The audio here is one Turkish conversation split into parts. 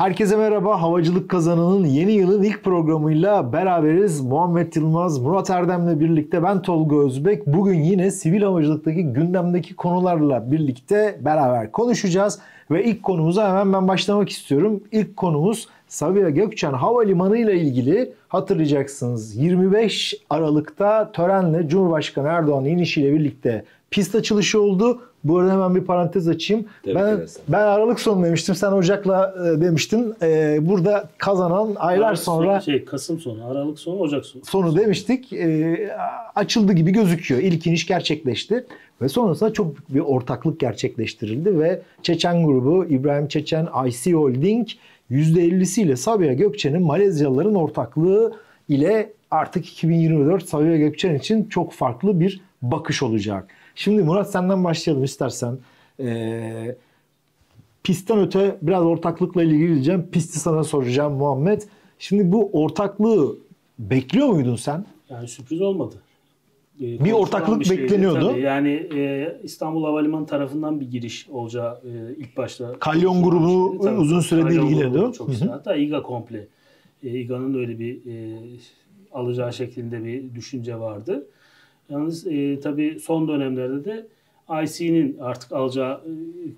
Herkese merhaba. Havacılık Kazanı'nın yeni yılın ilk programıyla beraberiz. Muhammed Yılmaz, Murat Erdem'le birlikte ben Tolga Özbek. Bugün yine sivil havacılıktaki gündemdeki konularla birlikte beraber konuşacağız. Ve ilk konumuza hemen ben başlamak istiyorum. İlk konumuz Sabiha Gökçen Havalimanı ile ilgili hatırlayacaksınız 25 Aralık'ta törenle Cumhurbaşkanı Erdoğan'ın inişiyle birlikte pist açılışı oldu. Bu arada hemen bir parantez açayım. Tebrik ben ben Aralık sonu demiştim. Sen Ocak'la e, demiştin. E, burada kazanan aylar Aralık sonra sonu, şey Kasım sonu, Aralık sonu, Ocak sonu. sonu demiştik. E, açıldı gibi gözüküyor. İlk iniş gerçekleşti. Ve sonrasında çok büyük bir ortaklık gerçekleştirildi ve Çeçen grubu İbrahim Çeçen IC Holding %50'siyle Sabiha Gökçen'in Malezyalıların ortaklığı ile artık 2024 Sabiha Gökçen için çok farklı bir bakış olacak. Şimdi Murat senden başlayalım istersen. Ee, pistten öte biraz ortaklıkla ilgili diyeceğim. Pisti sana soracağım Muhammed. Şimdi bu ortaklığı bekliyor muydun sen? Yani sürpriz olmadı. Ee, Bir ortaklık şeydi. bekleniyordu. Tabii yani e, İstanbul Havalimanı tarafından bir giriş olacağı e, ilk başta. Kalyon grubu şeydi. Tabii, uzun süredir Kalyon grubu ilgileniyor. Çok güzel. Hatta İGA komple. E, İGA'nın öyle bir e, alacağı şeklinde bir düşünce vardı. Yalnız e, tabii son dönemlerde de IC'nin artık alacağı e,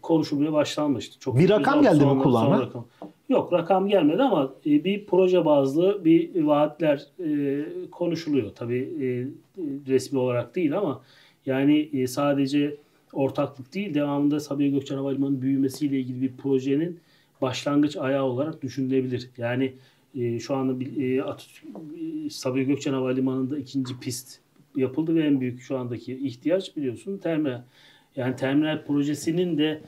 konuşulmaya başlanmıştı. Çok Bir rakam geldi mi kulağına? rakam. Yok rakam gelmedi ama e, bir proje bazlı bir vaatler e, konuşuluyor. Tabii e, resmi olarak değil ama yani e, sadece ortaklık değil devamında Sabiha Gökçen Havalimanı'nın büyümesiyle ilgili bir projenin başlangıç ayağı olarak düşünülebilir. Yani e, şu anda e, Atatürk, e, Sabiha Gökçen Havalimanı'nda ikinci pist yapıldı ve en büyük şu andaki ihtiyaç biliyorsun terminal. Yani terminal projesinin de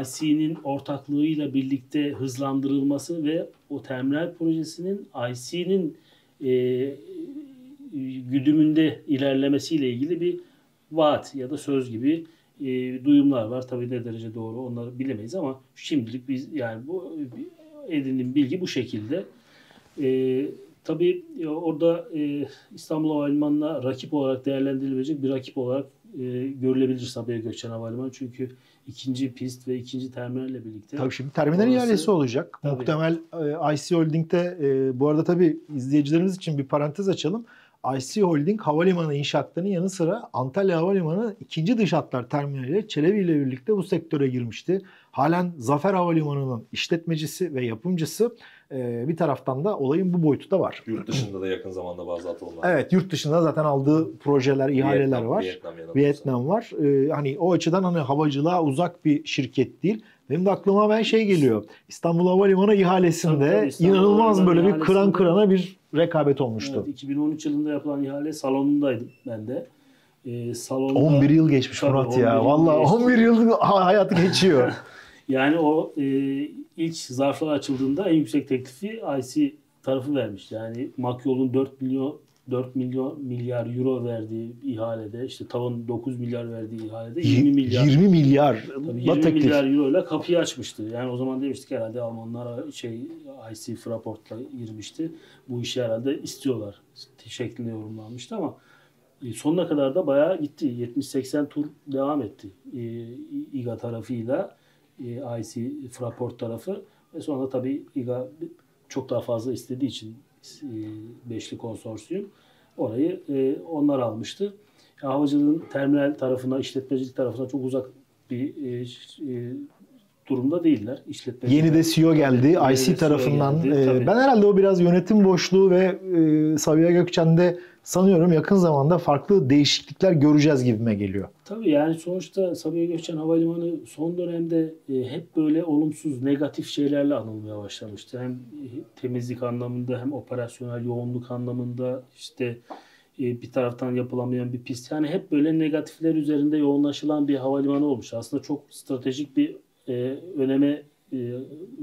IC'nin ortaklığıyla birlikte hızlandırılması ve o terminal projesinin IC'nin e, güdümünde ilerlemesiyle ilgili bir vaat ya da söz gibi e, duyumlar var. Tabii ne derece doğru onları bilemeyiz ama şimdilik biz yani bu edinilen bilgi bu şekilde. E, tabii e, orada e, İstanbul Havalimanı'na rakip olarak değerlendirilebilecek bir rakip olarak e, görülebilir Sabiha Gökçen Havalimanı. Çünkü ikinci pist ve ikinci terminalle birlikte. Tabii şimdi terminal Orası- ihalesi olacak. Tabii. Muhtemel e, IC Holding'de e, bu arada tabii izleyicilerimiz için bir parantez açalım. IC Holding havalimanı inşaatlarının yanı sıra Antalya Havalimanı ikinci dış hatlar terminali Çelebi ile birlikte bu sektöre girmişti. Halen Zafer Havalimanı'nın işletmecisi ve yapımcısı e, bir taraftan da olayın bu boyutu da var. Yurt dışında da yakın zamanda bazı atılımlar. Evet yurt dışında zaten aldığı projeler, ihaleler Vietnam, var. Vietnam. Vietnam var. Ee, hani o açıdan hani havacılığa uzak bir şirket değil. Benim de aklıma ben şey geliyor. İstanbul Havalimanı ihalesinde Tabii, tabii, İstanbul inanılmaz Havalimanı böyle bir kıran kırana bir rekabet olmuştu. Evet, 2013 yılında yapılan ihale salonundaydım ben de. Ee, salonda, 11 yıl geçmiş Tabii, Murat 11 ya. geçti. 11 yıl ha- hayatı geçiyor. Yani o e, ilk zarflar açıldığında en yüksek teklifi IC tarafı vermişti. Yani Makyol'un 4 milyon 4 milyon milyar euro verdiği ihalede işte TAV'ın 9 milyar verdiği ihalede 20 milyar 20 milyar Tabii da 20 teklif. milyar euro ile kapıyı açmıştı. Yani o zaman demiştik herhalde Almanlar şey IC Fraport'la girmişti. Bu işi herhalde istiyorlar şeklinde yorumlanmıştı ama e, sonuna kadar da bayağı gitti. 70-80 tur devam etti. E, İGA tarafıyla e, IC Fraport tarafı ve sonra tabii İGA çok daha fazla istediği için beşli konsorsiyum orayı e, onlar almıştı. Havacılığın terminal tarafına, işletmecilik tarafına çok uzak bir e, e, durumda değiller. İşletmecilik Yeni de CEO geldi Yeni IC CEO tarafından. geldi, Ee, ben herhalde o biraz yönetim boşluğu ve e, Sabiha Gökçen'de sanıyorum yakın zamanda farklı değişiklikler göreceğiz gibime geliyor. Tabii yani sonuçta Sabiha Gökçen Havalimanı son dönemde e, hep böyle olumsuz, negatif şeylerle anılmaya başlamıştı. Hem e, temizlik anlamında hem operasyonel yoğunluk anlamında işte e, bir taraftan yapılamayan bir pist. Yani hep böyle negatifler üzerinde yoğunlaşılan bir havalimanı olmuş. Aslında çok stratejik bir e, öneme e,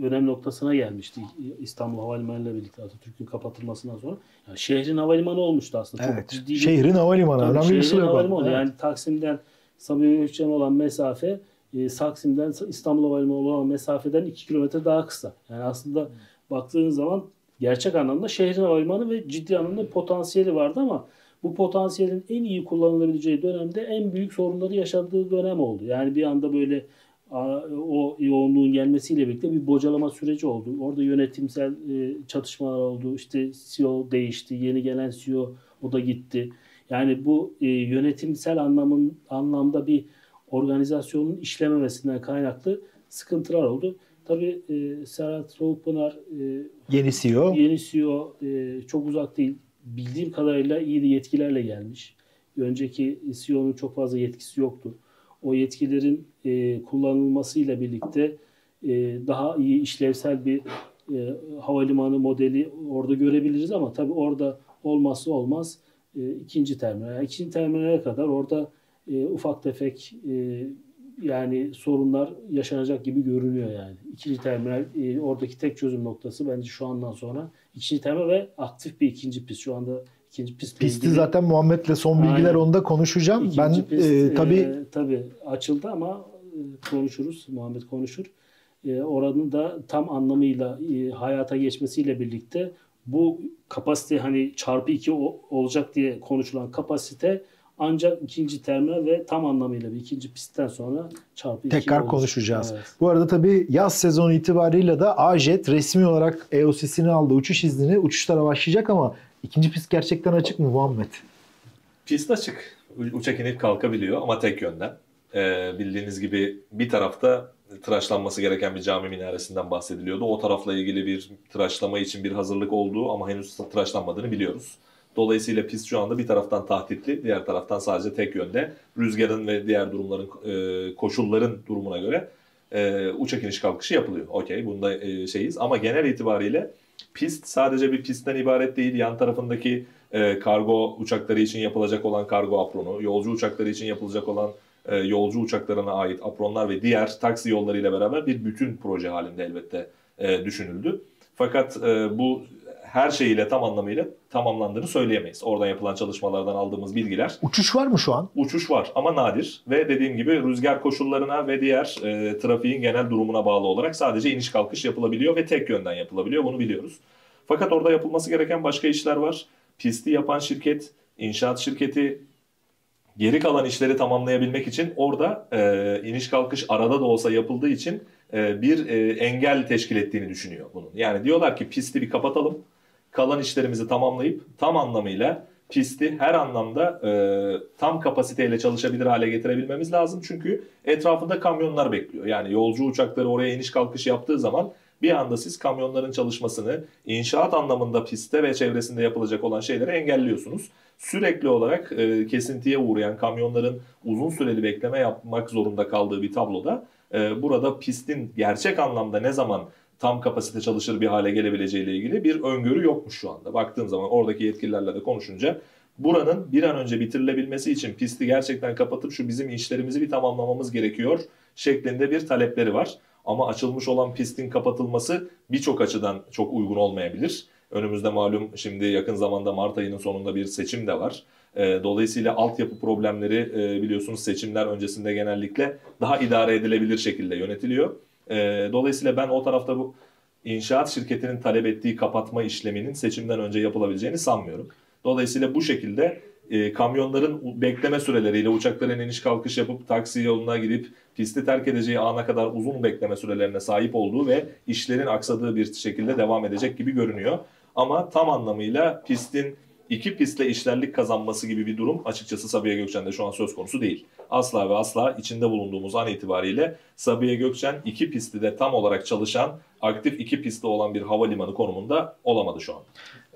önem noktasına gelmişti İstanbul Havalimanı ile birlikte Atatürk'ün kapatılmasından sonra. Yani şehrin havalimanı olmuştu aslında. Çok Evet. ciddi bir Şehrin havalimanı. Tabii bir şehrin slogan. havalimanı. Evet. Yani Taksim'den Sabiha Gökçen'e olan mesafe e, Taksim'den İstanbul Havalimanı olan mesafeden 2 kilometre daha kısa. Yani aslında baktığınız zaman gerçek anlamda şehrin havalimanı ve ciddi anlamda bir potansiyeli vardı ama bu potansiyelin en iyi kullanılabileceği dönemde en büyük sorunları yaşadığı dönem oldu. Yani bir anda böyle o yoğunluğun gelmesiyle birlikte bir bocalama süreci oldu. Orada yönetimsel e, çatışmalar oldu. İşte CEO değişti. Yeni gelen CEO o da gitti. Yani bu e, yönetimsel anlamın anlamda bir organizasyonun işlememesinden kaynaklı sıkıntılar oldu. Tabii e, Serhat Roğupınar e, yeni CEO. Yeni CEO e, çok uzak değil. Bildiğim kadarıyla iyi yetkilerle gelmiş. Önceki CEO'nun çok fazla yetkisi yoktu. O yetkilerin e, kullanılmasıyla birlikte e, daha iyi işlevsel bir e, havalimanı modeli orada görebiliriz ama tabii orada olmazsa olmaz e, ikinci terminal. Yani ikinci terminale kadar orada e, ufak tefek e, yani sorunlar yaşanacak gibi görünüyor yani. İkinci terminal e, oradaki tek çözüm noktası bence şu andan sonra ikinci terminal ve aktif bir ikinci pist. Şu anda ikinci pist. Pisti ilgili... zaten Muhammed'le son bilgiler Aynen. onda konuşacağım. İkinci ben pist, e, tabii e, tabii açıldı ama e, konuşuruz. Muhammed konuşur. E, oranın da tam anlamıyla e, hayata geçmesiyle birlikte bu kapasite hani çarpı iki olacak diye konuşulan kapasite ancak ikinci terminal ve tam anlamıyla bir ikinci pistten sonra çarpı Tekrar konuşacağız. Evet. Bu arada tabii yaz sezonu itibarıyla da Ajet resmi olarak EOC'sini aldı. Uçuş iznini uçuşlara başlayacak ama ikinci pist gerçekten açık mı Muhammed? Pist açık. Uçak inip kalkabiliyor ama tek yönden. Ee, bildiğiniz gibi bir tarafta tıraşlanması gereken bir cami minaresinden bahsediliyordu. O tarafla ilgili bir tıraşlama için bir hazırlık olduğu ama henüz tıraşlanmadığını biliyoruz. Dolayısıyla pist şu anda bir taraftan tahtitli, diğer taraftan sadece tek yönde. Rüzgarın ve diğer durumların, e, koşulların durumuna göre e, uçak iniş kalkışı yapılıyor. Okey, bunda e, şeyiz. Ama genel itibariyle pist sadece bir pistten ibaret değil. Yan tarafındaki e, kargo uçakları için yapılacak olan kargo apronu, yolcu uçakları için yapılacak olan e, yolcu uçaklarına ait apronlar ve diğer taksi yollarıyla beraber bir bütün proje halinde elbette e, düşünüldü. Fakat e, bu her şeyiyle tam anlamıyla tamamlandığını söyleyemeyiz. Oradan yapılan çalışmalardan aldığımız bilgiler. Uçuş var mı şu an? Uçuş var ama nadir ve dediğim gibi rüzgar koşullarına ve diğer e, trafiğin genel durumuna bağlı olarak sadece iniş kalkış yapılabiliyor ve tek yönden yapılabiliyor. Bunu biliyoruz. Fakat orada yapılması gereken başka işler var. Pisti yapan şirket, inşaat şirketi, geri kalan işleri tamamlayabilmek için orada e, iniş kalkış arada da olsa yapıldığı için e, bir e, engel teşkil ettiğini düşünüyor bunun. Yani diyorlar ki pisti bir kapatalım kalan işlerimizi tamamlayıp tam anlamıyla pisti her anlamda e, tam kapasiteyle çalışabilir hale getirebilmemiz lazım. Çünkü etrafında kamyonlar bekliyor. Yani yolcu uçakları oraya iniş kalkış yaptığı zaman bir anda siz kamyonların çalışmasını inşaat anlamında pistte ve çevresinde yapılacak olan şeyleri engelliyorsunuz. Sürekli olarak e, kesintiye uğrayan kamyonların uzun süreli bekleme yapmak zorunda kaldığı bir tabloda e, burada pistin gerçek anlamda ne zaman tam kapasite çalışır bir hale gelebileceğiyle ilgili bir öngörü yokmuş şu anda. Baktığım zaman oradaki yetkililerle de konuşunca buranın bir an önce bitirilebilmesi için pisti gerçekten kapatıp şu bizim işlerimizi bir tamamlamamız gerekiyor şeklinde bir talepleri var. Ama açılmış olan pistin kapatılması birçok açıdan çok uygun olmayabilir. Önümüzde malum şimdi yakın zamanda Mart ayının sonunda bir seçim de var. Ee, dolayısıyla altyapı problemleri e, biliyorsunuz seçimler öncesinde genellikle daha idare edilebilir şekilde yönetiliyor. E, dolayısıyla ben o tarafta bu inşaat şirketinin talep ettiği kapatma işleminin seçimden önce yapılabileceğini sanmıyorum. Dolayısıyla bu şekilde e, kamyonların bekleme süreleriyle uçakların iniş kalkış yapıp taksi yoluna gidip pisti terk edeceği ana kadar uzun bekleme sürelerine sahip olduğu ve işlerin aksadığı bir şekilde devam edecek gibi görünüyor. Ama tam anlamıyla pistin iki pistle işlerlik kazanması gibi bir durum açıkçası Sabiha Gökçen'de şu an söz konusu değil. Asla ve asla içinde bulunduğumuz an itibariyle Sabiha Gökçen iki pisti de tam olarak çalışan, aktif iki pisti olan bir havalimanı konumunda olamadı şu an.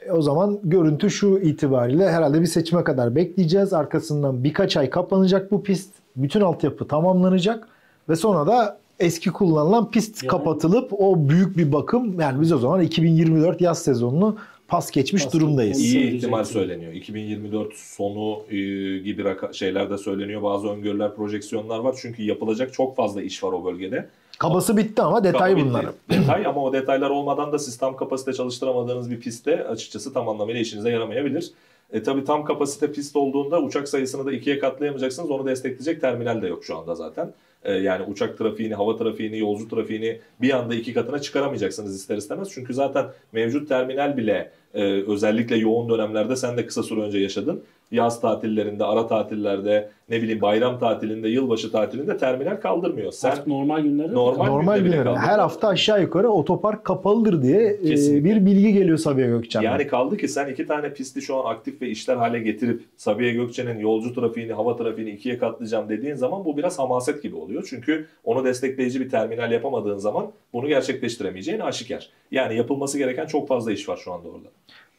E o zaman görüntü şu itibariyle herhalde bir seçime kadar bekleyeceğiz. Arkasından birkaç ay kapanacak bu pist. Bütün altyapı tamamlanacak ve sonra da eski kullanılan pist yani. kapatılıp o büyük bir bakım yani biz o zaman 2024 yaz sezonunu pas geçmiş pas durumdayız. İyi ihtimal söyleniyor. 2024 sonu e, gibi şeyler de söyleniyor. Bazı öngörüler, projeksiyonlar var. Çünkü yapılacak çok fazla iş var o bölgede. Kabası bitti ama detay Kaba bunlar. Detay ama o detaylar olmadan da sistem kapasite çalıştıramadığınız bir pistte açıkçası tam anlamıyla işinize yaramayabilir. E tabi tam kapasite pist olduğunda uçak sayısını da ikiye katlayamayacaksınız. Onu destekleyecek terminal de yok şu anda zaten. E, yani uçak trafiğini, hava trafiğini, yolcu trafiğini bir anda iki katına çıkaramayacaksınız ister istemez. Çünkü zaten mevcut terminal bile Ee, özellikle yoğun dönemlerde sen de kısa süre önce yaşadın. Yaz tatillerinde, ara tatillerde, ne bileyim bayram tatilinde, yılbaşı tatilinde terminal kaldırmıyor. Sen Artık normal günlerde Normal Normal günde bile günler. kaldı. Her hafta aşağı yukarı otopark kapalıdır diye e, bir bilgi geliyor Sabiha Gökçen'den. Yani kaldı ki sen iki tane pisti şu an aktif ve işler hale getirip Sabiha Gökçen'in yolcu trafiğini, hava trafiğini ikiye katlayacağım dediğin zaman bu biraz hamaset gibi oluyor. Çünkü onu destekleyici bir terminal yapamadığın zaman bunu gerçekleştiremeyeceğin aşikar. Yani yapılması gereken çok fazla iş var şu anda orada.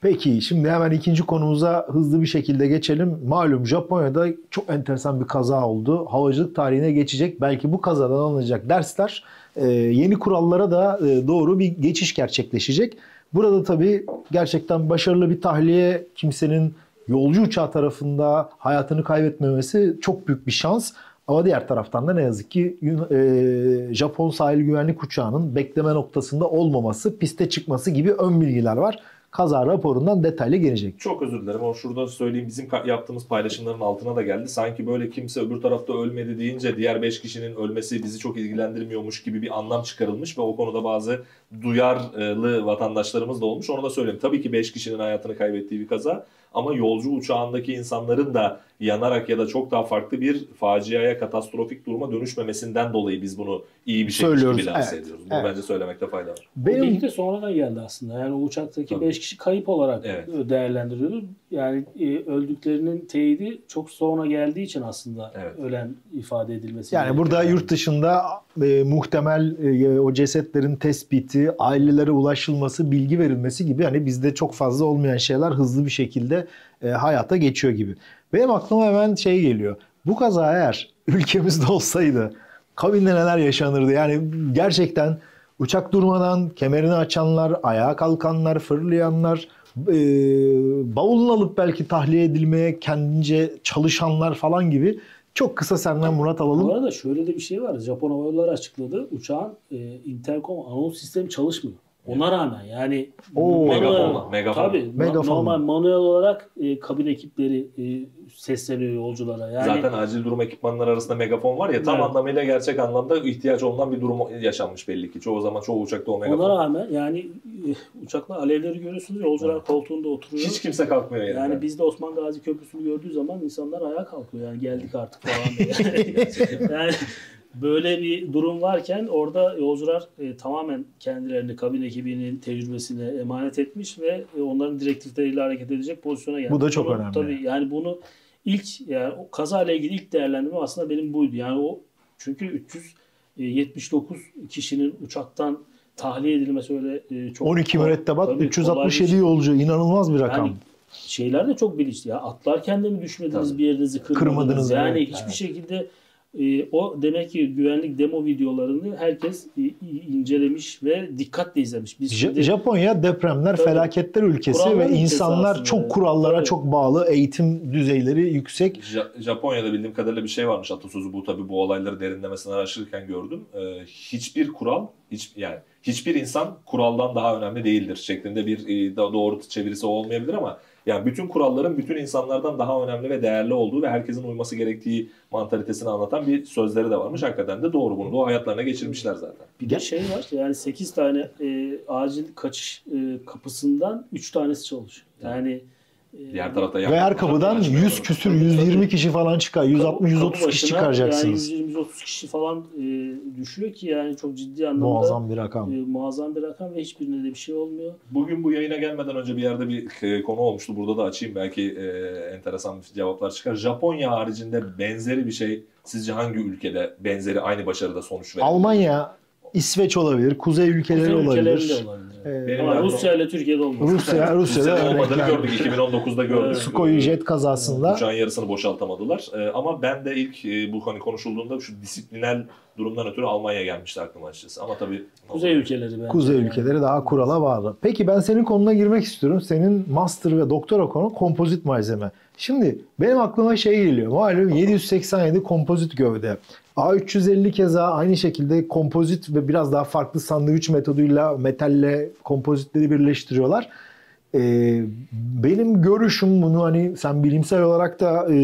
Peki şimdi hemen ikinci konumuza hızlı bir şekilde geçelim. Malum Japonya'da çok enteresan bir kaza oldu. Havacılık tarihine geçecek. Belki bu kazadan alınacak dersler e, yeni kurallara da e, doğru bir geçiş gerçekleşecek. Burada tabii gerçekten başarılı bir tahliye kimsenin yolcu uçağı tarafında hayatını kaybetmemesi çok büyük bir şans. Ama diğer taraftan da ne yazık ki e, Japon sahil güvenlik uçağının bekleme noktasında olmaması, piste çıkması gibi ön bilgiler var. Kaza raporundan detaylı gelecek. Çok özür dilerim ama şurada söyleyeyim bizim yaptığımız paylaşımların altına da geldi. Sanki böyle kimse öbür tarafta ölmedi deyince diğer 5 kişinin ölmesi bizi çok ilgilendirmiyormuş gibi bir anlam çıkarılmış ve o konuda bazı duyarlı vatandaşlarımız da olmuş. Onu da söyleyeyim. Tabii ki 5 kişinin hayatını kaybettiği bir kaza ama yolcu uçağındaki insanların da yanarak ya da çok daha farklı bir faciaya, katastrofik duruma dönüşmemesinden dolayı biz bunu iyi bir şey Söylüyoruz, gibi lanse evet, ediyoruz. Bunu evet. bence söylemekte fayda var. Benim bilgi de sonradan geldi aslında. Yani o uçaktaki Tabii. 5 kişi kayıp olarak Evet. değerlendiriyordu. Yani e, öldüklerinin teyidi çok sonra geldiği için aslında Evet. ölen ifade edilmesi. yani burada yurt dışında e, muhtemel e, o cesetlerin tespiti, ailelere ulaşılması, bilgi verilmesi gibi hani bizde çok fazla olmayan şeyler hızlı bir şekilde e, hayata geçiyor gibi. Benim aklıma hemen şey geliyor. Bu kaza eğer ülkemizde olsaydı kabinde neler yaşanırdı? Yani gerçekten uçak durmadan kemerini açanlar, ayağa kalkanlar, fırlayanlar, e, bavulunu alıp belki tahliye edilmeye kendince çalışanlar falan gibi çok kısa senden Murat Bu alalım. arada şöyle de bir şey var. Japon Hava Yolları açıkladı. Uçağın e, intercom anons sistemi çalışmıyor. Ona rağmen yani Oo. Megafonla, megafonla. Tabii. Megafonla. Normal manuel olarak e, kabin ekipleri e, sesleniyor yolculara. Yani Zaten acil durum ekipmanları arasında megafon var ya tam Evet. anlamıyla gerçek anlamda ihtiyaç olunan bir durum yaşanmış belli ki. Çoğu zaman çoğu uçakta o megafon. ona rağmen yani e, uçakla alevleri görüyorsunuz. Yolcular koltuğunda oturuyor. Hiç kimse kalkmıyor yani. Yani biz de Osman Gazi Köprüsü'nü gördüğü zaman insanlar ayağa kalkıyor. Yani geldik artık falan diye. yani böyle bir durum varken orada yolcular e, tamamen kendilerini kabin ekibinin tecrübesine emanet etmiş ve e, onların direktifleriyle hareket edecek pozisyona geldi. Bu da çok Bunu- önemli. Tabii yani bunu ilk yani o kazayla ilgili ilk değerlendirme aslında benim buydu. Yani o çünkü 379 kişinin uçaktan tahliye edilmesi öyle e, çok 12 mürettebat, Tabii, bir 367 şey. yolcu inanılmaz bir rakam. Yani şeyler de çok bilinçli ya. Atlarken de mi düşmediniz Tabii. bir yerinizi kırmadınız? Kırmadınız, yani evet, hiçbir evet. şekilde e, o demek ki güvenlik demo videolarını herkes e, incelemiş ve dikkatle izlemiş. Biz Ja- şimdi Japonya depremler, Tabii. felaketler ülkesi Kurallar ve ülkesi insanlar aslında. çok kurallara Tabii. çok bağlı, eğitim düzeyleri yüksek. Ja- Japonya'da bildiğim kadarıyla bir şey varmış atasözü bu tabii bu olayları derinlemesine araştırırken gördüm. Ee, hiçbir kural hiç yani hiçbir insan kuraldan daha önemli değildir şeklinde bir e, doğru çevirisi olmayabilir ama yani bütün kuralların bütün insanlardan daha önemli ve değerli olduğu ve herkesin uyması gerektiği mantalitesini anlatan bir sözleri de varmış. Hakikaten de doğru bunu o hayatlarına geçirmişler zaten. bir de şey var yani 8 tane e, acil kaçış e, kapısından 3 tanesi çalışıyor. Yani Diğer tarafta Ve her kapıdan 100 küsür, 120 kişi falan çıkar. 160-130 kapı kişi başına çıkaracaksınız. Yani 120-130 kişi falan e, düşüyor ki yani çok ciddi anlamda Muazzam bir rakam. e, muazzam bir rakam ve hiçbirine de bir şey olmuyor. Bugün bu yayına gelmeden önce bir yerde bir e, konu olmuştu. Burada da açayım belki e, enteresan cevaplar çıkar. Japonya haricinde benzeri bir şey sizce hangi ülkede benzeri aynı başarıda sonuç verir? Almanya, İsveç olabilir, kuzey ülkeleri Kuzey olabilir. olabilir. Ee, Benim Ama Rusya ile Türkiye'de olmaz. Rusya, Rusya'da Rusya'da olmadığını örnekler. gördük. 2019'da gördük. Sukhoi jet kazasında Uçağın yarısını boşaltamadılar. Ee, ama ben de ilk e, bu hani konuşulduğunda şu disiplinel durumdan ötürü Almanya gelmişti aklıma açıkçası. Ama tabii Kuzey ülkeleri bence. kuzey Yani. ülkeleri daha kurala bağlı. Peki ben senin konuna girmek istiyorum. Senin master ve doktora konu kompozit malzeme. Şimdi benim aklıma şey geliyor. Malum 787 kompozit gövde. A350 keza aynı şekilde kompozit ve biraz daha farklı sandviç metoduyla metalle kompozitleri birleştiriyorlar. Ee, benim görüşüm bunu hani sen bilimsel olarak da e,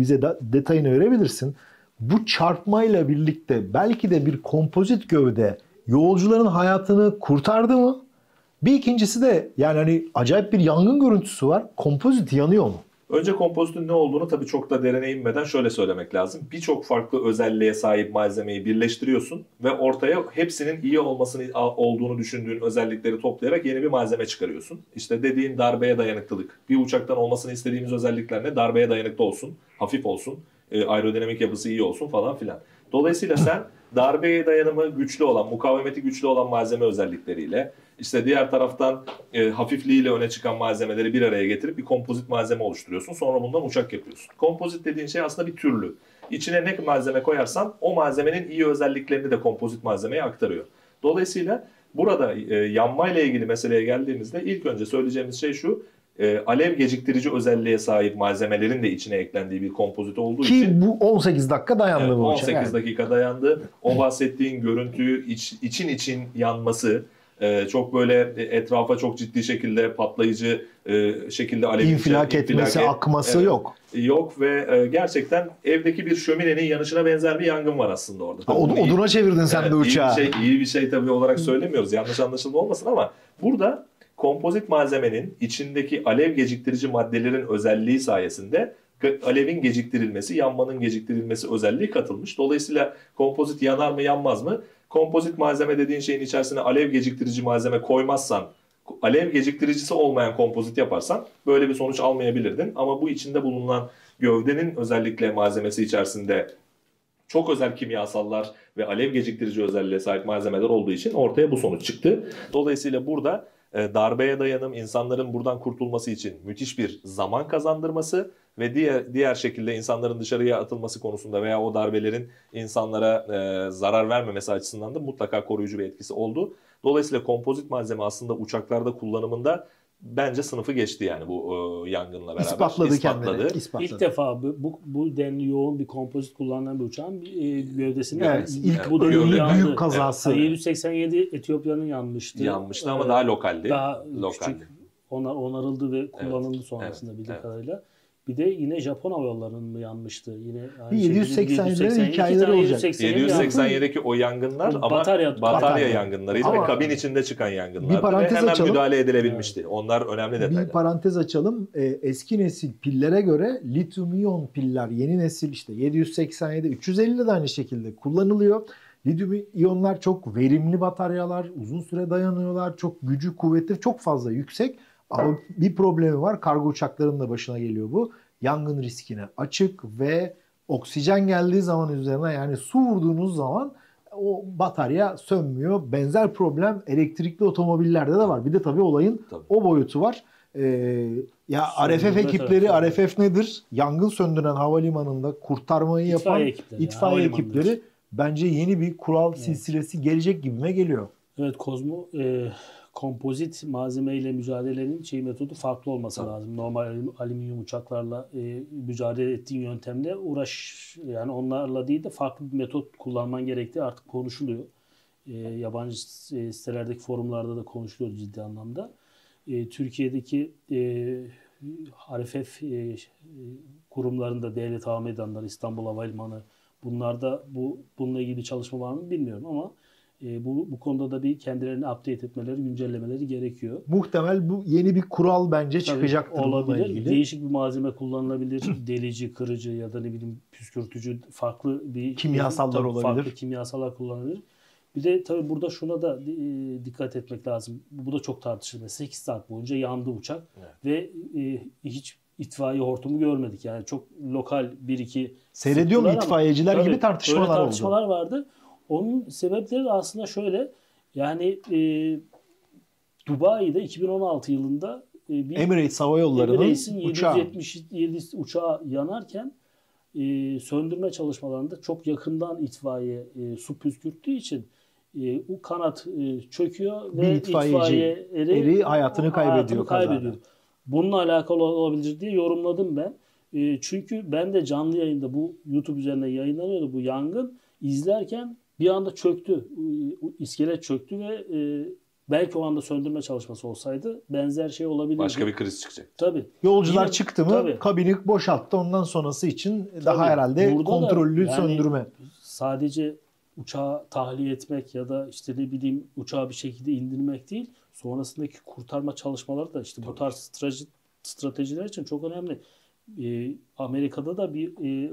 bize da, detayını verebilirsin. Bu çarpmayla birlikte belki de bir kompozit gövde yolcuların hayatını kurtardı mı? Bir ikincisi de yani hani acayip bir yangın görüntüsü var. Kompozit yanıyor mu? Önce kompozitin ne olduğunu tabii çok da derine inmeden şöyle söylemek lazım. Birçok farklı özelliğe sahip malzemeyi birleştiriyorsun ve ortaya hepsinin iyi olmasını olduğunu düşündüğün özellikleri toplayarak yeni bir malzeme çıkarıyorsun. İşte dediğin darbeye dayanıklılık. Bir uçaktan olmasını istediğimiz özellikler ne? Darbeye dayanıklı olsun, hafif olsun, e, aerodinamik yapısı iyi olsun falan filan. Dolayısıyla sen darbeye dayanımı güçlü olan, mukavemeti güçlü olan malzeme özellikleriyle işte diğer taraftan e, hafifliğiyle öne çıkan malzemeleri bir araya getirip bir kompozit malzeme oluşturuyorsun. Sonra bundan uçak yapıyorsun. Kompozit dediğin şey aslında bir türlü. İçine ne malzeme koyarsan o malzemenin iyi özelliklerini de kompozit malzemeye aktarıyor. Dolayısıyla burada e, yanma ile ilgili meseleye geldiğimizde ilk önce söyleyeceğimiz şey şu e, alev geciktirici özelliğe sahip malzemelerin de içine eklendiği bir kompozit olduğu Ki için. Ki bu 18 dakika dayandı evet, bu 18 uçak. dakika dayandı. O bahsettiğin görüntüyü iç, için için yanması, e, çok böyle etrafa çok ciddi şekilde patlayıcı e, şekilde alev infilak etmesi, infilak, akması evet, yok. Yok ve e, gerçekten evdeki bir şöminenin yanışına benzer bir yangın var aslında orada. Ha, od- oduna çevirdin sen evet, de uçağı. İyi bir şey, iyi bir şey tabii olarak söylemiyoruz. Yanlış anlaşılma olmasın ama burada kompozit malzemenin içindeki alev geciktirici maddelerin özelliği sayesinde alevin geciktirilmesi, yanmanın geciktirilmesi özelliği katılmış. Dolayısıyla kompozit yanar mı yanmaz mı? Kompozit malzeme dediğin şeyin içerisine alev geciktirici malzeme koymazsan, alev geciktiricisi olmayan kompozit yaparsan böyle bir sonuç almayabilirdin. Ama bu içinde bulunan gövdenin özellikle malzemesi içerisinde çok özel kimyasallar ve alev geciktirici özelliğe sahip malzemeler olduğu için ortaya bu sonuç çıktı. Dolayısıyla burada e, darbeye dayanım, insanların buradan kurtulması için müthiş bir zaman kazandırması ve diğer diğer şekilde insanların dışarıya atılması konusunda veya o darbelerin insanlara e, zarar vermemesi açısından da mutlaka koruyucu bir etkisi oldu. Dolayısıyla kompozit malzeme aslında uçaklarda kullanımında bence sınıfı geçti yani bu e, yangınla beraber. İspatladı, İspatladı kendini. İspatladı. İlk defa bu, bu, bu denli yoğun bir kompozit kullanılan bir uçağın e, gövdesinde evet, ilk bu denli büyük kazası. Evet. 787 Etiyopya'nın yanmıştı. Yanmıştı ama ee, daha lokaldi. Daha lokaldi. küçük onar, onarıldı ve kullanıldı evet. sonrasında evet. bildiğim evet. kadarıyla. Bir de yine Japon Havayolları'nın mı yanmıştı? Yine aynı 787'lerin hikayeleri olacak. 787'deki o yangınlar ama batarya, batarya yangınlarıydı ama ve kabin içinde çıkan yangınlardı. Bir parantez ve hemen açalım. müdahale edilebilmişti. Evet. Onlar önemli detaylar. Bir parantez açalım. Ee, eski nesil pillere göre lityum iyon piller yeni nesil işte 787, 350 de aynı şekilde kullanılıyor. Lityum iyonlar çok verimli bataryalar, uzun süre dayanıyorlar, çok gücü, kuvveti çok fazla yüksek. Ama bir problemi var. Kargo uçaklarının da başına geliyor bu. Yangın riskine açık ve oksijen geldiği zaman üzerine yani su vurduğunuz zaman o batarya sönmüyor. Benzer problem elektrikli otomobillerde de var. Bir de tabii olayın tabii. o boyutu var. Ee, ya Söndürme RFF ekipleri, tarafı. RFF nedir? Yangın söndüren havalimanında kurtarmayı yapan ekipleri, itfaiye ekipleri bence yeni bir kural evet. silsilesi gelecek gibime geliyor. Evet Kozmo e, kompozit malzemeyle mücadelenin şey metodu farklı olması Tabii. lazım. Normal alüminyum uçaklarla e, mücadele ettiğin yöntemde uğraş yani onlarla değil de farklı bir metot kullanman gerektiği artık konuşuluyor. E, yabancı e, sitelerdeki forumlarda da konuşuluyor ciddi anlamda. E, Türkiye'deki e, RFF e, kurumlarında devlet hava meydanları, İstanbul Havalimanı bunlarda bu bununla ilgili çalışma var mı bilmiyorum ama e, bu, bu konuda da bir kendilerini update etmeleri, güncellemeleri gerekiyor. Muhtemel bu yeni bir kural bence çıkacaktır olabilir. Ilgili. Değişik bir malzeme kullanılabilir. Delici, kırıcı ya da ne bileyim püskürtücü farklı bir kimyasallar olabilir. Farklı kimyasallar kullanılabilir. Bir de tabii burada şuna da e, dikkat etmek lazım. Bu da çok tartışılır. 8 saat boyunca yandı uçak evet. ve e, hiç itfaiye hortumu görmedik. Yani çok lokal bir iki seyrediyor mu itfaiyeciler ama, gibi tartışmalar, öyle tartışmalar oldu. vardı. Onun sebepleri de aslında şöyle. Yani e, Dubai'de 2016 yılında e, bir Emirates Hava Yolları'nın Emirates'in 777 uçağı yanarken e, söndürme çalışmalarında çok yakından itfaiye e, su püskürttüğü için e, o kanat e, çöküyor ve itfaiye eri, eri hayatını kaybediyor. Hayatını kaybediyor. Bununla alakalı olabilir diye yorumladım ben. E, çünkü ben de canlı yayında bu YouTube üzerinde yayınlanıyordu bu yangın. izlerken bir anda çöktü. İskelet çöktü ve e, belki o anda söndürme çalışması olsaydı benzer şey olabilirdi. Başka bir kriz çıkacak. Tabii. Yolcular Yine, çıktı mı tabii. kabini boşalttı. Ondan sonrası için tabii. daha herhalde Burada kontrollü da, yani söndürme. Sadece uçağı tahliye etmek ya da işte ne bileyim uçağı bir şekilde indirmek değil sonrasındaki kurtarma çalışmaları da işte bu tarz strateji, stratejiler için çok önemli. Ee, Amerika'da da bir e,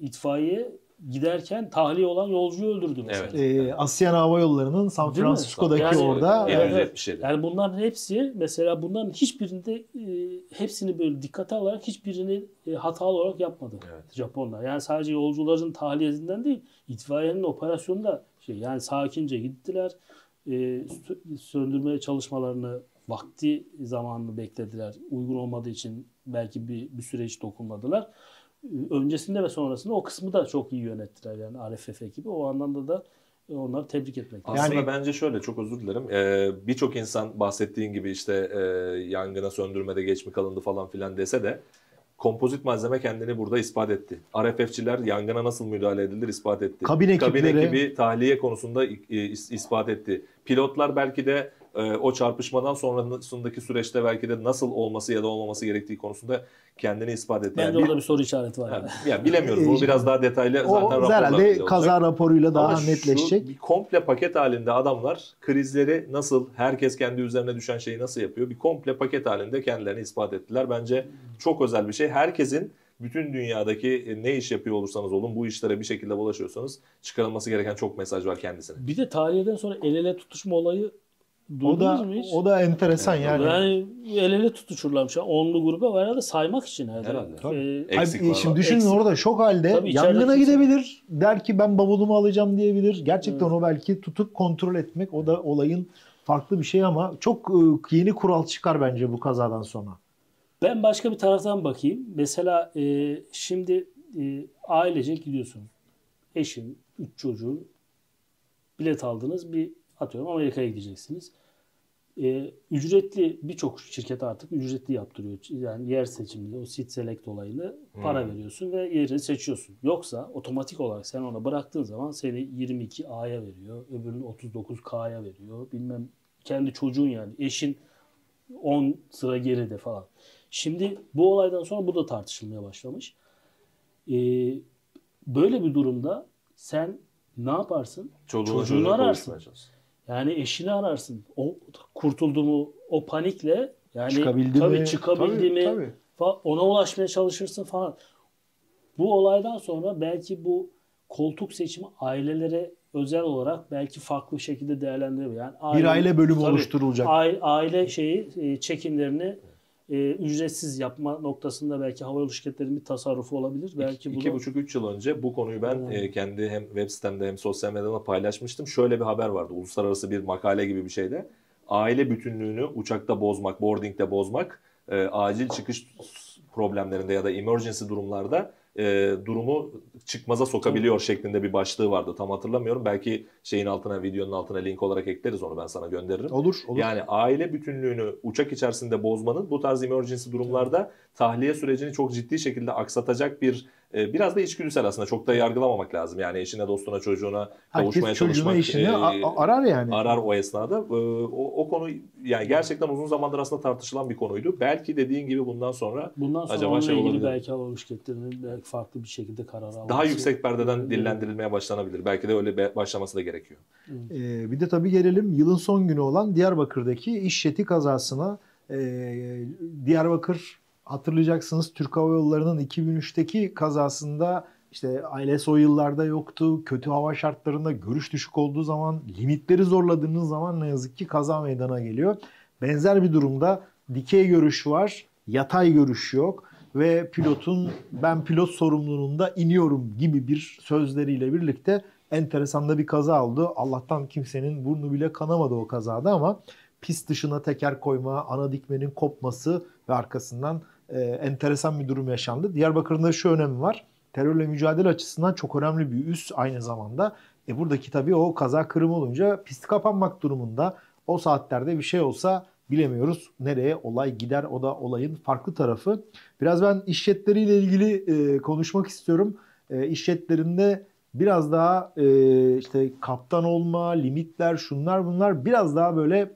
itfaiye giderken tahliye olan yolcuyu öldürdü mesela. Evet. Ee, Asyan Hava Yolları'nın San Değil? Francisco'daki Yani- orada Evet. Yani bunların hepsi mesela bunların hiçbirinde e, hepsini böyle dikkate alarak hiçbirini e, hatalı olarak yapmadı Evet. Japonlar. Yani sadece yolcuların tahliyesinden değil itfaiyenin operasyonu da şey yani sakince gittiler. E, sö- söndürme çalışmalarını vakti zamanını beklediler. Uygun olmadığı için belki bir, bir süre hiç dokunmadılar. Öncesinde ve sonrasında o kısmı da çok iyi yönettiler yani RFF ekibi. O anlamda da e, onları tebrik etmek lazım. Aslında Yani- bence şöyle çok özür dilerim. Ee, Birçok insan bahsettiğin gibi işte e, yangına söndürmede geç mi kalındı falan filan dese de kompozit malzeme kendini burada ispat etti. RFF'çiler yangına nasıl müdahale edilir ispat etti. Kabin Kabin ekipleri- ekibi tahliye konusunda is- ispat etti. Pilotlar belki de e, o çarpışmadan sonrasındaki süreçte belki de nasıl olması ya da olmaması gerektiği konusunda kendini ispat etti. Bence Yani orada bir soru işareti var. yani. Ha, ya bilemiyoruz. Bunu biraz daha detaylı zaten o raporlarda herhalde olacak. kaza raporuyla daha Ama şu netleşecek. bir komple paket halinde adamlar krizleri nasıl, herkes kendi üzerine düşen şeyi nasıl yapıyor? Bir komple paket halinde kendilerini ispat ettiler. Bence çok özel bir şey. Herkesin bütün dünyadaki e, ne iş yapıyor olursanız olun bu işlere bir şekilde bulaşıyorsanız çıkarılması gereken çok mesaj var kendisine. Bir de tahliyeden sonra el ele tutuşma olayı O duydunuz da mu hiç? o da enteresan Evet, yani. yani el ele tutuşurlarmış. Onlu gruba var herhalde saymak için herhalde. Herhalde. Tabii. Ee, Eksik var. şimdi düşünün Eksik. orada şok halde Tabii yangına gidebilir. Der ki ben bavulumu alacağım diyebilir. Gerçekten Evet. o belki tutup kontrol etmek o da olayın farklı bir şey ama çok e, yeni kural çıkar bence bu kazadan sonra. Ben başka bir taraftan bakayım. Mesela e, şimdi e, ailecek gidiyorsun. Eşin, üç çocuğun bilet aldınız. Bir atıyorum Amerika'ya gideceksiniz. E, ücretli birçok şirket artık ücretli yaptırıyor. Yani yer seçiminde o seat select olayını para Hmm. veriyorsun ve yerini seçiyorsun. Yoksa otomatik olarak sen ona bıraktığın zaman seni 22A'ya veriyor. Öbürünü 39K'ya veriyor. Bilmem kendi çocuğun yani eşin 10 sıra geride falan. Şimdi bu olaydan sonra bu da tartışılmaya başlamış. Ee, böyle bir durumda sen ne yaparsın? Çocuğunu çocuğunu ararsın. Yani eşini ararsın. O kurtuldu mu o panikle yani Çıkabildi tabii mi? çıkabildi Tabii, mi tabii. ona ulaşmaya çalışırsın falan. Bu olaydan sonra belki bu koltuk seçimi ailelere özel olarak belki farklı şekilde değerlendirilir. Yani Bir aile bölümü Tabii. oluşturulacak. Aile, aile şeyi e, çekimlerini e, ücretsiz yapma noktasında belki havayolu şirketlerinin bir tasarrufu olabilir. Belki İki da- buçuk üç yıl önce bu konuyu ben Hmm. e, kendi hem web sitemde hem sosyal medyada paylaşmıştım. Şöyle bir haber vardı. Uluslararası bir makale gibi bir şeyde. Aile bütünlüğünü uçakta bozmak, boarding'de bozmak, e, acil çıkış problemlerinde ya da emergency durumlarda e, durumu çıkmaza sokabiliyor şeklinde bir başlığı vardı. Tam hatırlamıyorum. Belki şeyin altına, videonun altına link olarak ekleriz onu ben sana gönderirim. Olur, olur. Yani aile bütünlüğünü uçak içerisinde bozmanın bu tarz emergency durumlarda tahliye sürecini çok ciddi şekilde aksatacak bir e, biraz da içgüdüsel aslında çok da yargılamamak lazım. Yani eşine, dostuna, çocuğuna kavuşmaya Herkes çalışmak eşini e, a- a- arar yani. arar o esnada. E, o, o konu yani gerçekten uzun zamandır aslında tartışılan bir konuydu. Belki dediğin gibi bundan sonra bundan sonra Acaba şey ilgili olabilir belki havayolu şirketlerinin belki farklı bir şekilde karar alması. daha yüksek perdeden dillendirilmeye başlanabilir. Belki de öyle başlaması da gerekiyor. Ee, bir de tabii gelelim yılın son günü olan Diyarbakır'daki iş jeti kazasına. Ee, Diyarbakır hatırlayacaksınız Türk Hava Yolları'nın 2003'teki kazasında işte ailesi o yıllarda yoktu. Kötü hava şartlarında görüş düşük olduğu zaman limitleri zorladığınız zaman ne yazık ki kaza meydana geliyor. Benzer bir durumda dikey görüş var, yatay görüş yok ve pilotun ben pilot sorumluluğunda iniyorum gibi bir sözleriyle birlikte enteresan da bir kaza oldu. Allah'tan kimsenin burnu bile kanamadı o kazada ama pist dışına teker koyma, ana dikmenin kopması ve arkasından e, enteresan bir durum yaşandı. Diyarbakır'ın da şu önemi var. Terörle mücadele açısından çok önemli bir üs aynı zamanda. E buradaki tabii o kaza kırım olunca pist kapanmak durumunda. O saatlerde bir şey olsa bilemiyoruz nereye olay gider. O da olayın farklı tarafı. Biraz ben iş jetleriyle ilgili e, konuşmak istiyorum. E, iş jetlerinde biraz daha e, işte kaptan olma, limitler, şunlar bunlar biraz daha böyle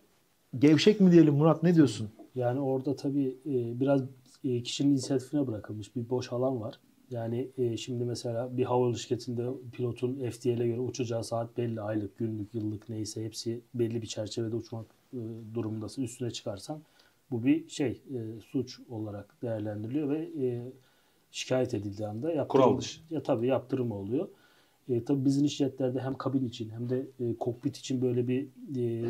gevşek mi diyelim Murat ne diyorsun? Yani orada tabii e, biraz e, kişinin inisiyatifine bırakılmış bir boş alan var. Yani e, şimdi mesela bir havayolu şirketinde pilotun FTL'e göre uçacağı saat belli. Aylık, günlük, yıllık neyse hepsi belli bir çerçevede uçmak e, durumundasın. Üstüne çıkarsan bu bir şey e, suç olarak değerlendiriliyor ve e, şikayet edildiği anda yaptırım, Kural dışı. Ya tabii yaptırım oluyor. E, tabii business jetlerde hem kabin için hem de e, kokpit için böyle bir e,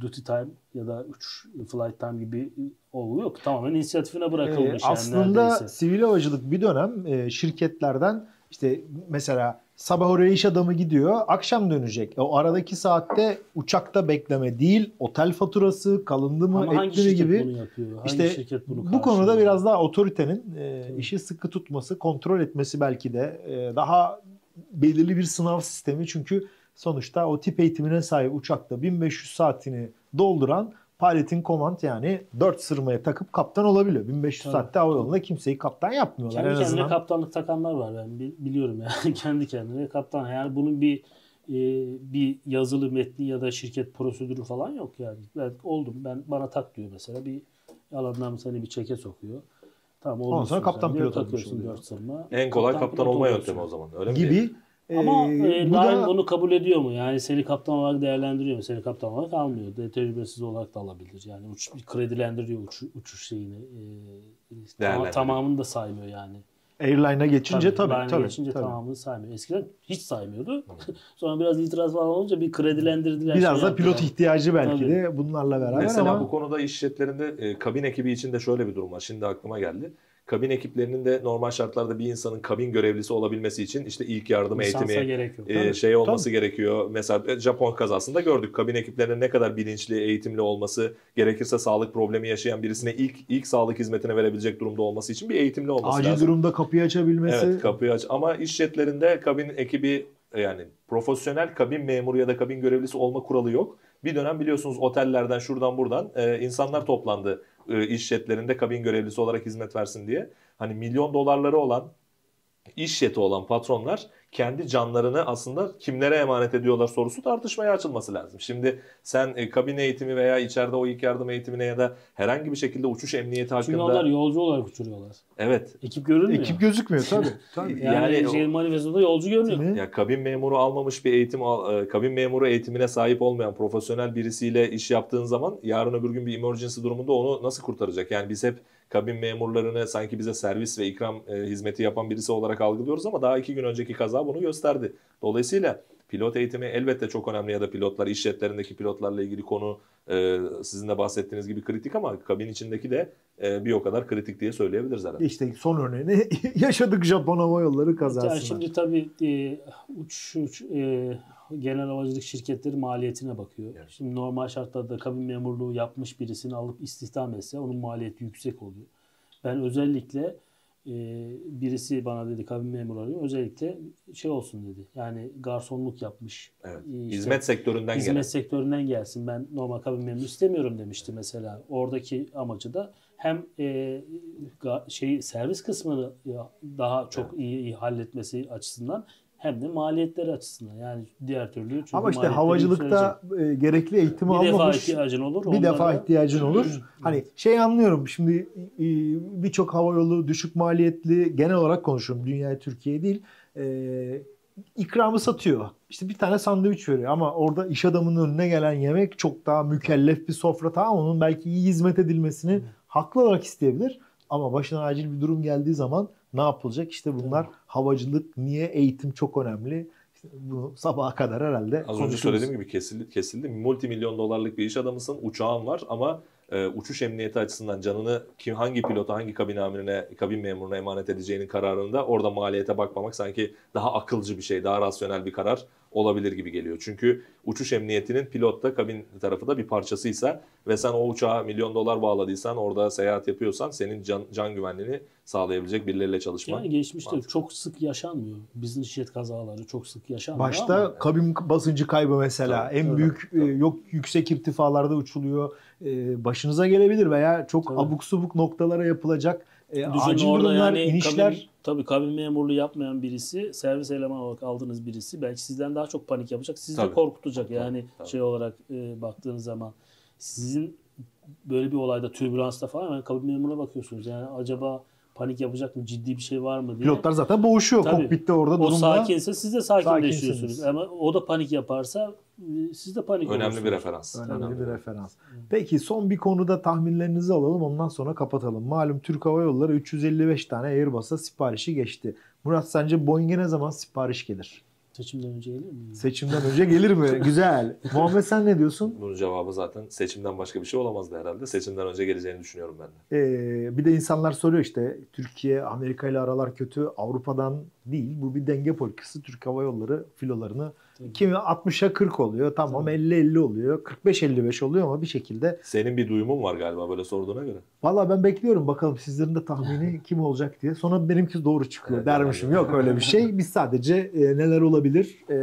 duty time ya da uçuş flight time gibi e, olgu yok. Tamamen inisiyatifine bırakılmış. Yani aslında neredeyse. sivil havacılık bir dönem e, şirketlerden işte mesela sabah oraya iş adamı gidiyor, akşam dönecek. O aradaki saatte uçakta bekleme değil, otel faturası, kalındı mı, Ama hangi şirket gibi. bunu yapıyor? Hangi İşte şirket bunu Bu konuda biraz daha otoritenin e, işi sıkı tutması, kontrol etmesi belki de e, daha belirli bir sınav sistemi. Çünkü sonuçta o tip eğitimine sahip uçakta 1500 saatini dolduran piloting command yani 4 sırmaya takıp kaptan olabiliyor. 1500 Tabii. saatte hava yolunda kimseyi kaptan yapmıyorlar. Kendi en kendine azından kaptanlık takanlar var ben bi- biliyorum yani kendi kendine kaptan. Yani bunun bir e, bir yazılı metni ya da şirket prosedürü falan yok yani. Ben oldum ben bana tak diyor mesela bir yalandan seni bir çeke sokuyor. Tamam Ondan sonra kaptan pilot takıyorsun oluyor. dört sırma. En kolay kaptan, pilot olma yöntemi o zaman. Öyle mi? gibi. Ama E, e, bu da bunu kabul ediyor mu? Yani seni kaptan olarak değerlendiriyor mu? Seni kaptan olarak almıyor. De, tecrübesiz olarak da alabilir. Yani uç, kredilendiriyor uç, uçuş şeyini. E, tamam, Değerlendiriyor. tamamını da saymıyor yani. Airline'a geçince tabii Line'a tabii. geçince tabii. tamamını saymıyor. Eskiden hiç saymıyordu. Sonra biraz itiraz falan olunca bir kredilendirdiler. Biraz şey da pilot yaptılar. ihtiyacı belki Tabii. de bunlarla beraber Mesela ama bu konuda iş jetlerinde e, kabin ekibi için de şöyle bir durum var. Şimdi aklıma geldi. Kabin ekiplerinin de normal şartlarda bir insanın kabin görevlisi olabilmesi için işte ilk yardım Lisansa eğitimi, yok. e, Tabii, şey olması gerekiyor. Mesela e, Japon kazasında gördük. Kabin ekiplerinin ne kadar bilinçli, eğitimli olması, gerekirse sağlık problemi yaşayan birisine ilk ilk sağlık hizmetini verebilecek durumda olması için bir eğitimli olması acil lazım. durumda kapıyı açabilmesi Evet kapıyı aç. Ama iş jetlerinde kabin ekibi yani profesyonel kabin memuru ya da kabin görevlisi olma kuralı yok. Bir dönem biliyorsunuz otellerden şuradan buradan e, insanlar toplandı e, iş jetlerinde kabin görevlisi olarak hizmet versin diye. Hani milyon dolarları olan iş jeti olan patronlar kendi canlarını aslında kimlere emanet ediyorlar sorusu tartışmaya açılması lazım. Şimdi sen e, kabin eğitimi veya içeride o ilk yardım eğitimine ya da herhangi bir şekilde uçuş emniyeti Çünkü hakkında onlar yolcu olarak uçuruyorlar. evet Ekip görünmüyor. ekip gözükmüyor tabii. tabii. yani, Yani o- şey, manifestoda yolcu görünüyor. Ya kabin memuru almamış bir eğitim, al- e, kabin memuru eğitimine sahip olmayan profesyonel birisiyle iş yaptığın zaman yarın öbür gün bir emergency durumunda onu nasıl kurtaracak? Yani biz hep kabin memurlarını sanki bize servis ve ikram e, hizmeti yapan birisi olarak algılıyoruz ama daha iki gün önceki kaza bunu gösterdi. Dolayısıyla pilot eğitimi elbette çok önemli ya da pilotlar, iş jetlerindeki pilotlarla ilgili konu e, sizin de bahsettiğiniz gibi kritik ama kabin içindeki de e, bir o kadar kritik diye söyleyebiliriz herhalde. İşte son örneğini yaşadık Japon Hava Yolları kazasında. Yani şimdi tabii e, uç, uç e, genel havacılık şirketleri maliyetine bakıyor. Evet. Şimdi normal şartlarda kabin memurluğu yapmış birisini alıp istihdam etse onun maliyeti yüksek oluyor. Ben özellikle e, birisi bana dedi kabin memuru arıyor. Özellikle şey olsun dedi. Yani garsonluk yapmış. Evet. e, işte Hizmet sektöründen hizmet gelen. sektöründen gelsin. Ben normal kabin memuru istemiyorum demişti mesela. Oradaki amacı da hem e, ga- şey servis kısmını ya- daha çok iyi, iyi halletmesi açısından hem de maliyetleri açısından. Yani diğer türlü çünkü Ama işte havacılıkta e, gerekli eğitimi bir defa ihtiyacın olur. bir defa da- ihtiyacın olur. Hani şey anlıyorum şimdi e, birçok havayolu düşük maliyetli genel olarak konuşuyorum. Dünya Türkiye değil. E, ikramı satıyor. İşte bir tane sandviç veriyor ama orada iş adamının önüne gelen yemek çok daha mükellef bir sofra. Tamam onun belki iyi hizmet edilmesini haklı olarak isteyebilir. Ama başına acil bir durum geldiği zaman ne yapılacak? İşte bunlar havacılık, niye eğitim çok önemli. İşte bunu sabaha kadar herhalde Az önce söylediğim gibi kesildi, kesildi. Multimilyon dolarlık bir iş adamısın, uçağın var ama e, uçuş emniyeti açısından canını kim hangi pilota, hangi kabin amirine, kabin memuruna emanet edeceğinin kararında orada maliyete bakmamak sanki daha akılcı bir şey, daha rasyonel bir karar olabilir gibi geliyor. Çünkü uçuş emniyetinin pilot da kabin tarafı da bir parçasıysa ve sen o uçağa milyon dolar bağladıysan orada seyahat yapıyorsan senin can, can güvenliğini sağlayabilecek birileriyle çalışman. Yani geçmişte mantıklı. çok sık yaşanmıyor. Business jet kazaları çok sık yaşanmıyor Başta ama kabin basıncı kaybı mesela Tabii, en tabii, büyük tabii. e, yok yüksek irtifalarda uçuluyor. E, başınıza gelebilir veya çok Tabii. abuk subuk noktalara yapılacak e, Düşün acil orada durumlar, yani inişler kabin, tabii kabin memurluğu yapmayan birisi, servis elemanı olarak aldığınız birisi belki sizden daha çok panik yapacak. Sizi de Tabii. korkutacak. Yani tabii. şey olarak e, baktığınız zaman sizin böyle bir olayda türbülansta falan hemen kabin memuruna bakıyorsunuz. Yani acaba panik yapacak mı? Ciddi bir şey var mı diye. pilotlar zaten boğuşuyor Tabii. kokpitte orada o durumda. sakinse siz de sakinleşiyorsunuz. Sakinsiniz. Ama o da panik yaparsa siz de panik Önemli bir referans. Önemli bir referans. Peki son bir konuda tahminlerinizi alalım ondan sonra kapatalım. Malum Türk Hava Yolları 355 tane Airbus'a siparişi geçti. Murat sence Boeing'e ne zaman sipariş gelir? Seçimden önce gelir mi? Seçimden önce gelir mi? Güzel. Muhammed sen ne diyorsun? Bunun cevabı zaten seçimden başka bir şey olamazdı herhalde. Seçimden önce geleceğini düşünüyorum ben de. Ee, bir de insanlar soruyor işte Türkiye Amerika ile aralar kötü Avrupa'dan değil. Bu bir denge politikası. Türk Hava Yolları filolarını. Kimi 60'a 40 oluyor. Tamam 50-50 oluyor. 45-55 oluyor ama bir şekilde Senin bir duyumun var galiba böyle sorduğuna göre. Valla ben bekliyorum bakalım sizlerin de tahmini kim olacak diye. Sonra benimki doğru çıkıyor Evet, dermişim. evet. Yok öyle bir şey. Biz sadece e, neler olabilir e,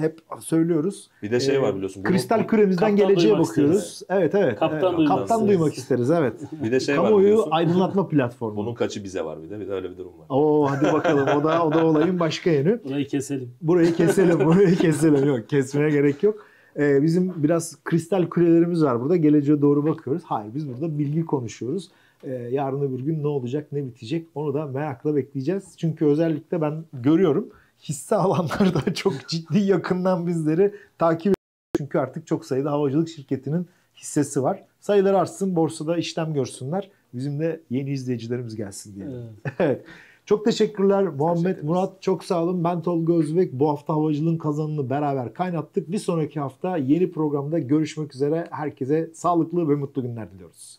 hep söylüyoruz. Bir de şey Ee, var biliyorsun. Kristal küremizden geleceğe bakıyoruz. isteriz. Evet evet. Kaptan Evet, duymak kaptan isteriz. duymak isteriz evet. Bir de şey var Kamuoyu biliyorsun. aydınlatma platformu. Bunun kaçı bize var bir de. Bir de öyle bir durum var. Oo hadi bakalım. O da o da olayın başka yönü. Burayı keselim. Burayı keselim. Burayı keselim. Yok kesmeye gerek yok. Ee, bizim biraz kristal kürelerimiz var burada. Geleceğe doğru bakıyoruz. Hayır biz burada bilgi konuşuyoruz. Ee, yarın öbür gün ne olacak ne bitecek onu da merakla bekleyeceğiz. Çünkü özellikle ben görüyorum hisse alanlar da çok ciddi yakından bizleri takip ediyor. Çünkü artık çok sayıda havacılık şirketinin hissesi var. Sayıları artsın borsada işlem görsünler. Bizim de yeni izleyicilerimiz gelsin diye. Evet. Evet. Çok teşekkürler Muhammed, ederiz. Murat çok sağ olun. Ben Tolga Özbek. Bu hafta havacılığın kazanını beraber kaynattık. Bir sonraki hafta yeni programda görüşmek üzere. Herkese sağlıklı ve mutlu günler diliyoruz.